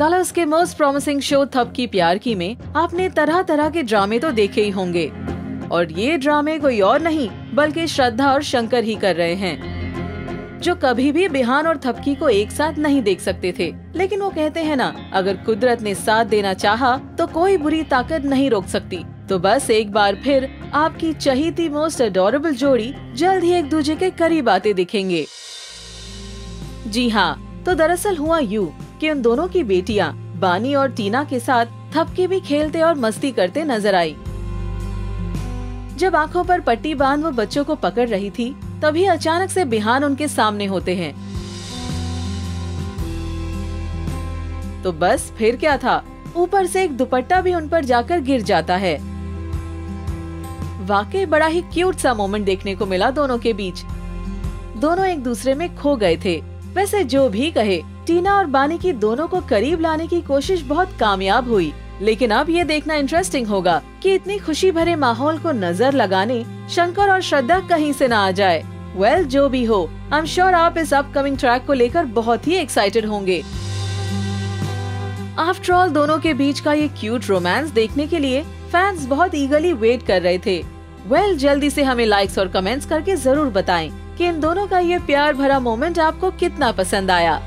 Colours के most promising show थप की प्यार की में, आपने तरह तरह के ड्रामे तो देखे ही होंगे। और ये ड्रामे कोई और नहीं, बल्कि श्रद्धा और शंकर ही कर रहे हैं। जो कभी भी बिहान और थपकी को एक साथ नहीं देख सकते थे। लेकिन वो कहते हैं ना, अगर कुदरत ने साथ देना चाहा तो कोई बुरी ताकत नहीं रोक सकती। तो बस एक बार फिर, आपकी चहीती मोस्ट अडोरेबल जोड़ी, जल्द ही एक दूसरे के करीब आते दिखेंगे। जी हाँ तो दरअसल हुआ यू। कि उन दोनों की बेटियाँ, बानी और टीना के साथ थपके भी खेलते और मस्ती करते नज़र आई। जब आँखों पर पट्टी बाँध वो बच्चों को पकड़ रही थी, तभी अचानक से बिहान उनके सामने होते हैं। तो बस फिर क्या था? ऊपर से एक दुपट्टा भी उन पर जाकर गिर जाता है। वाकई बड़ा ही क्यूट सा मोमेंट देखने को मिला दोनों के बीच। दोनों एक दूसरे में खो गए थे। वैसे जो भी कहे टीना और बानी की दोनों को करीब लाने की कोशिश बहुत कामयाब हुई लेकिन अब ये देखना इंटरेस्टिंग होगा कि इतनी खुशी भरे माहौल को नज़र लगाने शंकर और श्रद्धा कहीं से न आ जाए। वेल well, जो भी हो आई एम श्योर आप इस अपकमिंग ट्रैक को लेकर बहुत ही एक्साइटेड होंगे। आफ्टर ऑल दोनों के बीच का ये क्यूट रोमांस देखने के लिए फैंस बहुत ईगली वेट कर रहे थे। वेल well, जल्दी से हमें लाइक्स और कमेंट्स करके ज़रूर बताएँ कि इन दोनों का ये प्यार भरा मोमेंट आपको कितना पसंद आया।